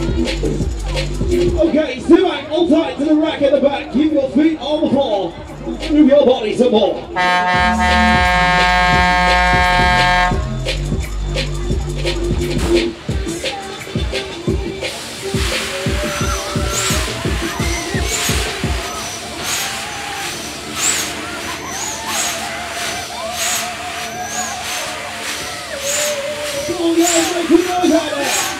Okay, sit back, hold tight to the rack at the back. Keep your feet on the floor. Move your body some more. On, guys, make some noise out there.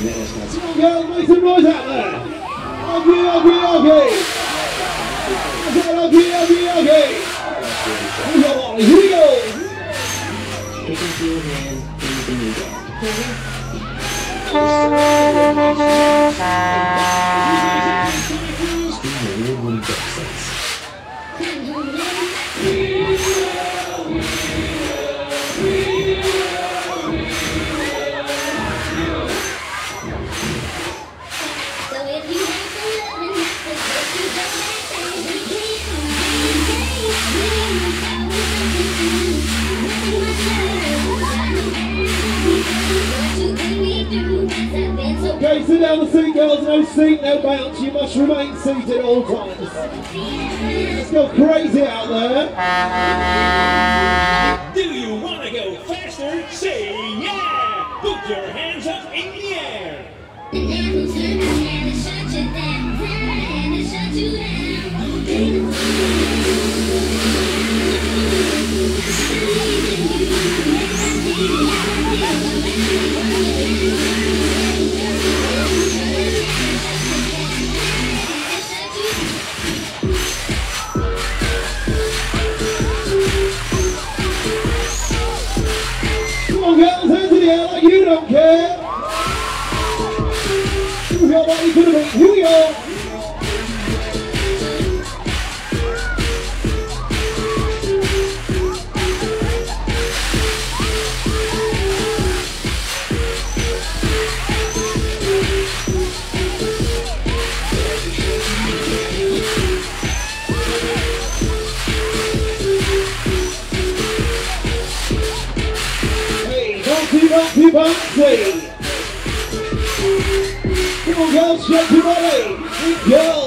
Hands on, girls, make some noise out there. Okay, okay, okay. I said okay, okay, okay. Move your body. Here we go. Take into your hand anything you get. Okay, sit down the seat, girls. No seat, no bounce. You must remain seated at all times. Let's go crazy out there. Do you want to go faster? Say yeah! Put your hands up in the air! Come on, girls. Hands in the air like you don't care. Move your body to the beat. Here we go. Hey, bouncy, bouncy, bouncy. Come on, girls, shake. Big girls.